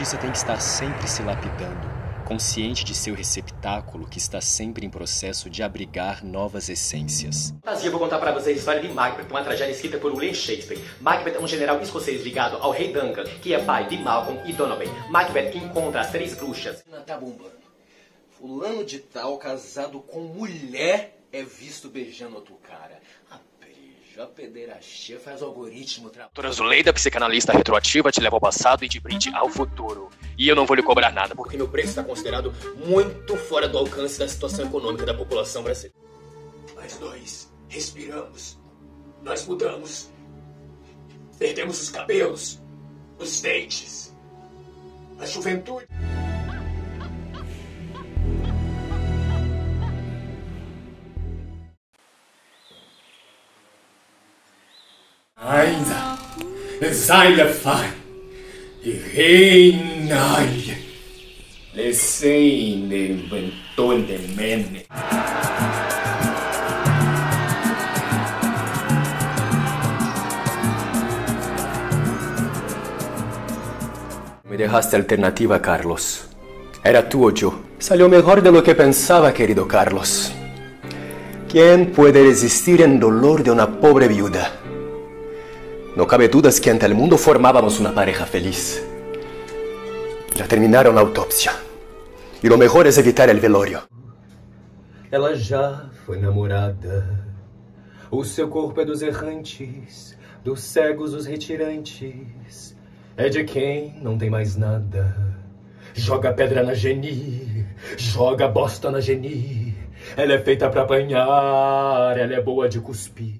artista tem que estar sempre se lapidando, consciente de seu receptáculo que está sempre em processo de abrigar novas essências. Fantasia, eu vou contar para vocês a história de Macbeth, uma tragédia escrita por William Shakespeare. Macbeth é um general escocês ligado ao rei Duncan, que é pai de Malcolm e Donovan. Macbeth encontra as três bruxas. Tá bombando. Fulano de tal casado com mulher é visto beijando outro cara. A pederastia faz o algoritmo trabalhar. Doutora da psicanalista retroativa, te leva ao passado e de brinde ao futuro. E eu não vou lhe cobrar nada, porque meu preço está considerado muito fora do alcance da situação econômica da população brasileira. Mas nós respiramos, nós mudamos, perdemos os cabelos, os dentes, a juventude. Ainda, seine fein, reinai, leseine ventol de mene. Me dejaste alternativa, Carlos. Era tuyo yo. Salió mejor de lo que pensaba, querido Carlos. ¿Quién puede resistir el dolor de una pobre viuda? No cabe dudas que ante el mundo formábamos una pareja feliz. Ya terminaron la autopsia. E o melhor é evitar el velorio. Ela já foi namorada. O seu corpo é dos errantes, dos cegos, os retirantes. É de quem não tem mais nada. Joga pedra na Geni, joga bosta na Geni. Ela é feita pra apanhar, ela é boa de cuspir.